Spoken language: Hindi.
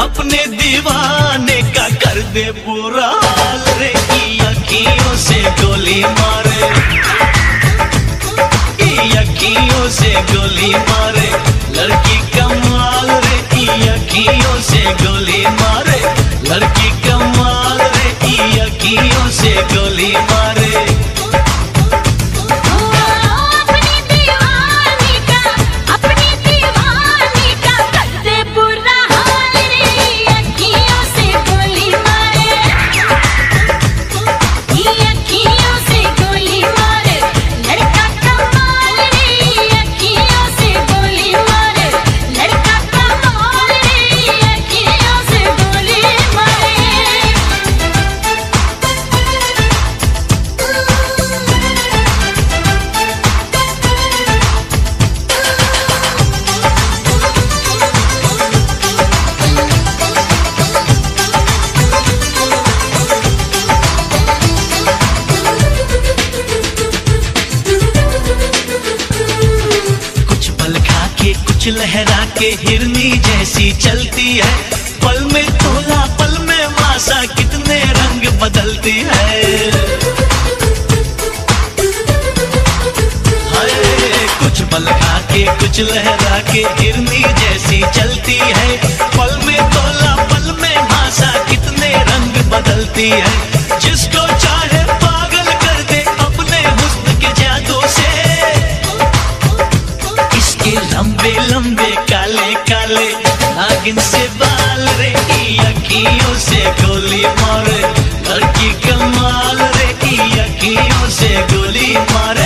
अपने दीवाने का कर दे हाल रे अखियों से गोली मारे। अखियों से गोली मारे। लड़की कमाल, रे अखियों से गोली मारे। लड़की कमाल, रे अखियों से गोली मारे। कुछ लहरा के हिरनी जैसी चलती है। पल में तोला, पल में मासा, कितने रंग बदलती है। कुछ पल के, कुछ लहरा के हिरनी जैसी चलती है। पल में तोला, पल में मासा, कितने रंग बदलती है। नागिन से बाल रे की अखियों से गोली मारे, लड़की कमाल रे की अखियों से गोली मारे।